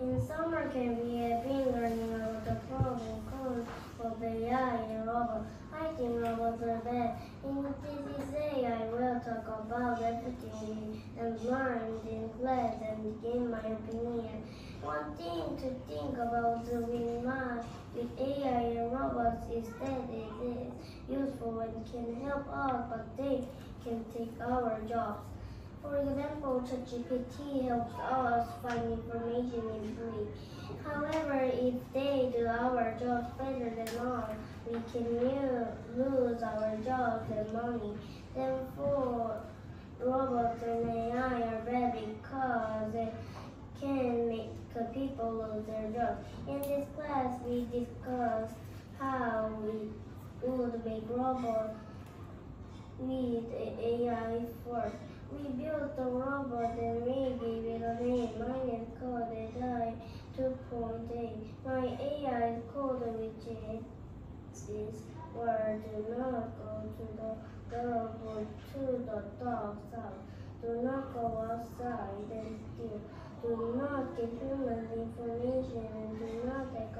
In summer been learning about the pros and cons of AI and robots. I think robots are bad. In this essay, I will talk about everything have learned in class and give my opinion. One thing to think about with math with AI and robots is that it is useful and can help us, but they can take our jobs. For example, ChatGPT helps us find information easily. However, if they do our jobs better than us, we can lose our jobs and money. Therefore, robots and AI are bad because they can make people lose their jobs. In this class, we discussed how we would make robots with AI first. We built the robot and we gave it a name. Mine is called AI 2.8. My AI is called which is where do not go to the door, go to the dog's house. Do not go outside and steal. Do not get human information and do not get